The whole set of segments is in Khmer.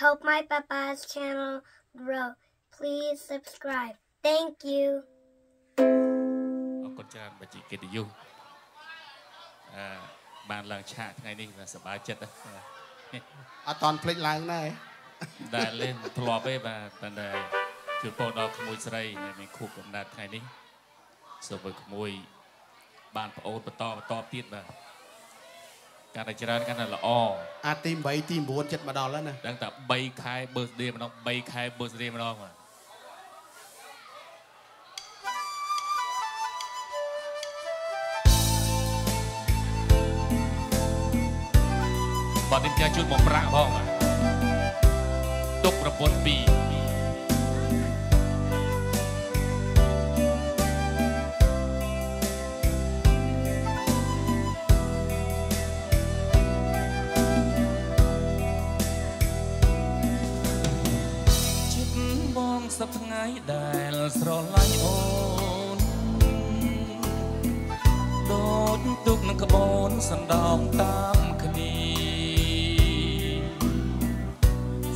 help my papa's channel grow. Please subscribe. Thank you. អរគុណច្រើនបជីកិត្តិយសអឺបានឡើងឆាកថ្ងៃនេះបាទសប្បាយចិត្តណាស់បាទអត់តន់ភ្លេចឡើងដែរដែលលេងធ្លាប់ទេបាទប៉ុន្តែជូនពរដល់ក្មួយស្រីដែលមានខួបកំណើតថ្ងៃនេះសូមឲ្យក្មួយបានប្អូនបន្តបន្តទៀតបាទ កាន់តែច្រើនកាន់តែល្អអាទី8ទី9ចិត្តមកដល់ហើយណាដឹងតែ3ខែ birthday ម្ដង3ខែ birthday ម្ដងបាទបាទនេះផ្ញើជូនមកប្រាក់ផងទុកប្រពន្ធ2 សប្ថ្ងៃដែលស្រឡាញ់អូនដូចទុកនឹងក្បូនសណ្ដោងតាមគ្នា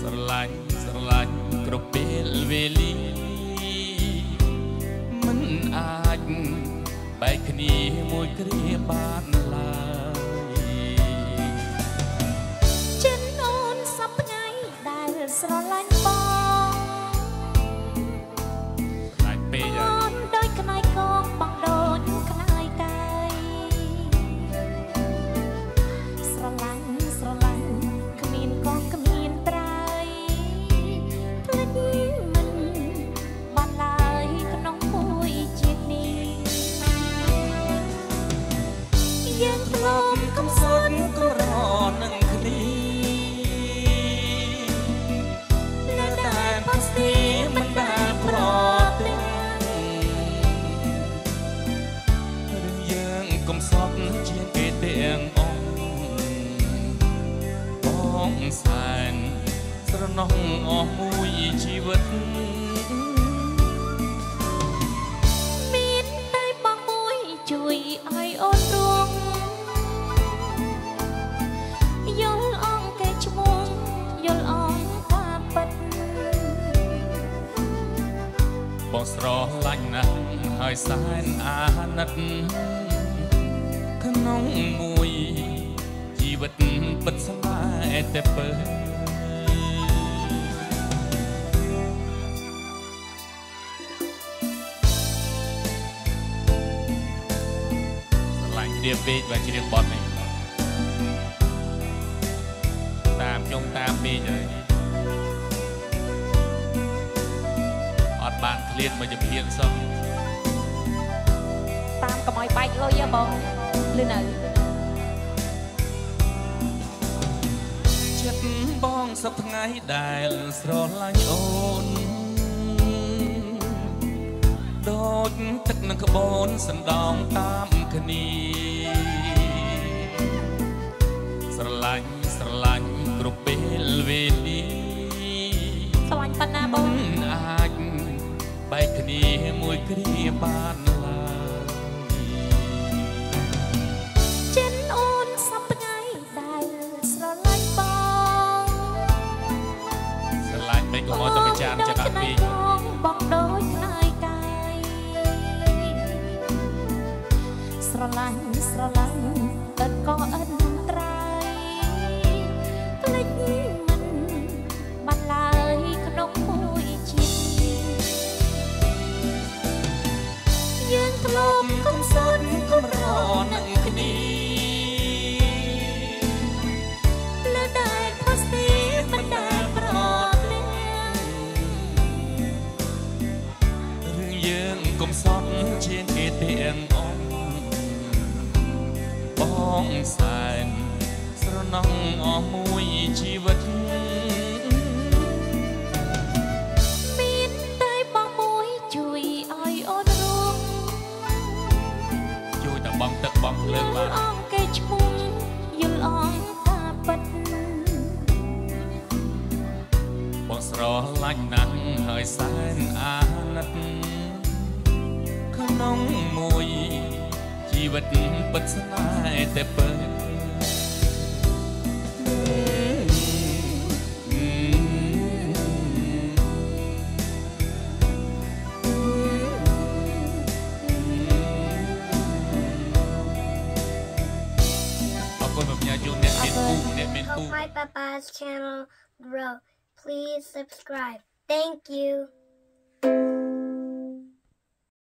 ស្រឡាញ់ស្រឡាញ់គ្រប់ពេលវេលាមិនអាចបែកគ្នាមួយគ្រាបានឡើយចិនអូនសពថ្ងៃដែលស្រឡាញ់បង សែនស្រណោះអស់មួយជីវិតមានតែបងមួយជួយឲ្យអូនរួងយល់អងកែឈ្មោះយល់អងតាមពិតបងស្រឡាញ់ណាស់ហើយសែនអាណិតក្នុងមួយជីវិតពិតស្នេ ហ៍តែពើស្រឡាញ់ជ្រាបពេកបាទជ្រាបបត់នេះតាមចុងតាមពេកហើយអត់បានឃ្លានមកជំហានសោះតាមកុំឲ្យបែកលុយហ៎បងលឺនៅ សប្ថ្ងៃដែលស្រឡាញ់អូនដូចទឹកនឹងក្បូនសណ្ដោងតាមគ្នាស្រឡាញ់ស្រឡាញ់គ្រប់ពេលវេលាស្រឡាញ់ប៉ុណ្ណាបងមិនអាចបែកគ្នាមួយគ្រាបាន ឡាញ់ស្រឡាញ់ឥតក៏ឥត ងសែនស្រណោះអស់មួយជីវិត Help my papa's channel grow. Please subscribe. Thank you.